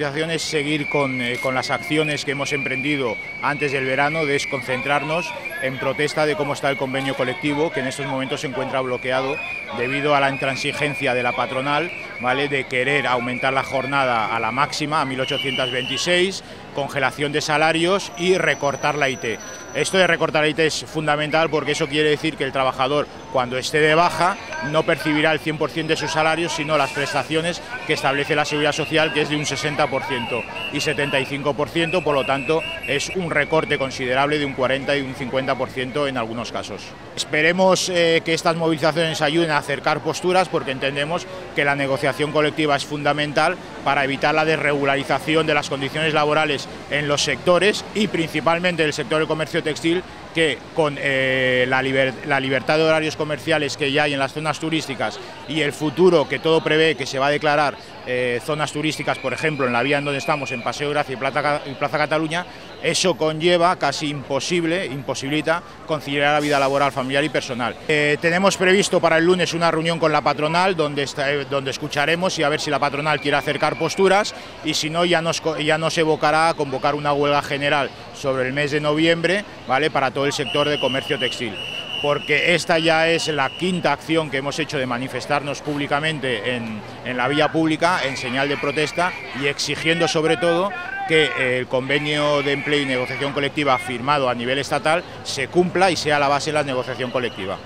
es seguir con, eh, con, las acciones que hemos emprendido antes del verano, de concentrarnos en protesta de cómo está el convenio colectivo, que en estos momentos se encuentra bloqueado debido a la intransigencia de la patronal, ¿vale? de querer aumentar la jornada a la máxima, a 1826, congelación de salarios y recortar la IT. Esto de recortar la IT es fundamental porque eso quiere decir que el trabajador cuando esté de baja no percibirá el 100% de sus salarios, sino las prestaciones que establece la Seguridad Social, que es de un 60% y 75%, por lo tanto es un recorte considerable de un 40 y un 50% en algunos casos. Esperemos eh, que estas movilizaciones ayuden a acercar posturas porque entendemos que la negociación colectiva es fundamental para evitar la desregularización de las condiciones laborales en los sectores y principalmente el sector del comercio textil que con eh, la, la, libertad de horarios comerciales que ya hay en las zonas turísticas y el futuro que todo prevé que se va a declarar eh, zonas turísticas, por ejemplo, en la vía en donde estamos, en Paseo Gracia y Plaza, y Plaza Cataluña, eso conlleva, casi imposible, imposibilita conciliar la vida laboral, familiar y personal. Eh, tenemos previsto para el lunes una reunión con la patronal donde, está, donde escucharemos y a ver si la patronal quiere acercar posturas y si no ya nos, ya nos evocará a una huelga general sobre el mes de noviembre ¿vale? para todo el sector de comercio textil porque esta ya es la quinta acción que hemos hecho de manifestarnos públicamente en, en, la vía pública en señal de protesta y exigiendo sobre todo que el convenio de empleo y negociación colectiva firmado a nivel estatal se cumpla y sea la base de la negociación colectiva.